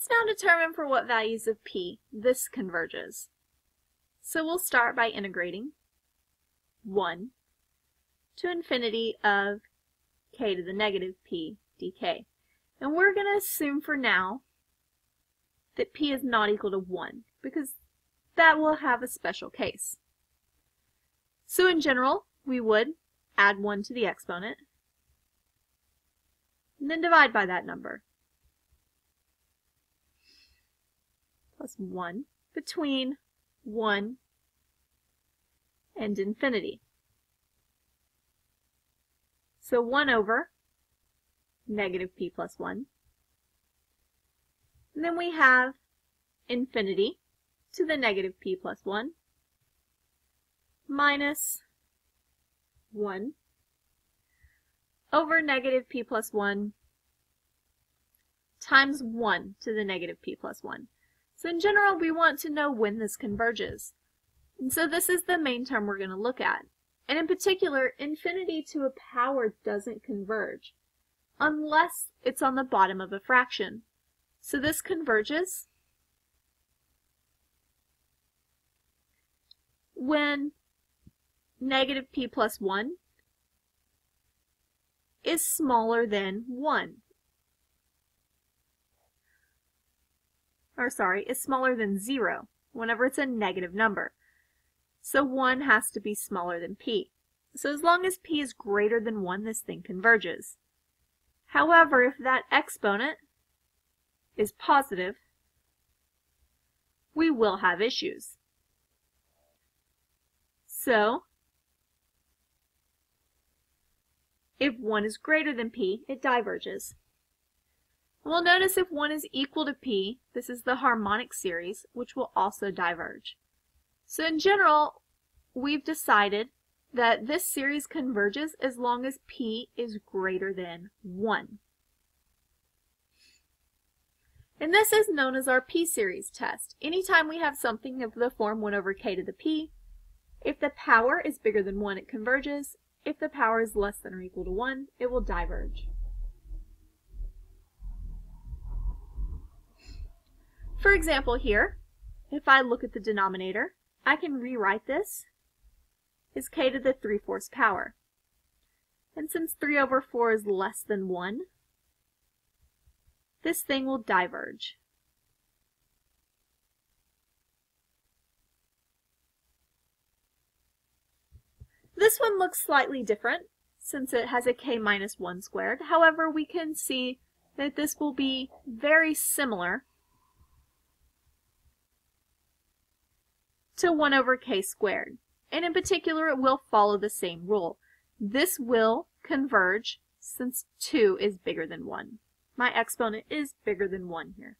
Let's now determine for what values of p this converges. So we'll start by integrating 1 to infinity of k to the negative p dk. And we're going to assume for now that p is not equal to 1 because that will have a special case. So in general, we would add 1 to the exponent and then divide by that number. Plus 1 between 1 and infinity. So 1 over negative p plus 1. And then we have infinity to the negative p plus 1 minus 1 over negative p plus 1 times 1 to the negative p plus 1. So in general, we want to know when this converges. And so this is the main term we're going to look at. And in particular, infinity to a power doesn't converge unless it's on the bottom of a fraction. So this converges when negative p plus 1 is smaller than 1. Or sorry, is smaller than 0 whenever it's a negative number. So 1 has to be smaller than p. So as long as p is greater than 1, this thing converges. However, if that exponent is positive, we will have issues. So, if 1 is greater than p, it diverges. We'll notice if 1 is equal to p, this is the harmonic series, which will also diverge. So in general, we've decided that this series converges as long as p is greater than 1. And this is known as our p-series test. Anytime we have something of the form 1 over k to the p, if the power is bigger than 1, it converges. If the power is less than or equal to 1, it will diverge. For example here, if I look at the denominator, I can rewrite this as k to the 3 fourths power. And since 3 over 4 is less than 1, this thing will diverge. This one looks slightly different since it has a k minus 1 squared. However, we can see that this will be very similar to 1 over k squared. And in particular, it will follow the same rule. This will converge since 2 is bigger than 1. My exponent is bigger than 1 here.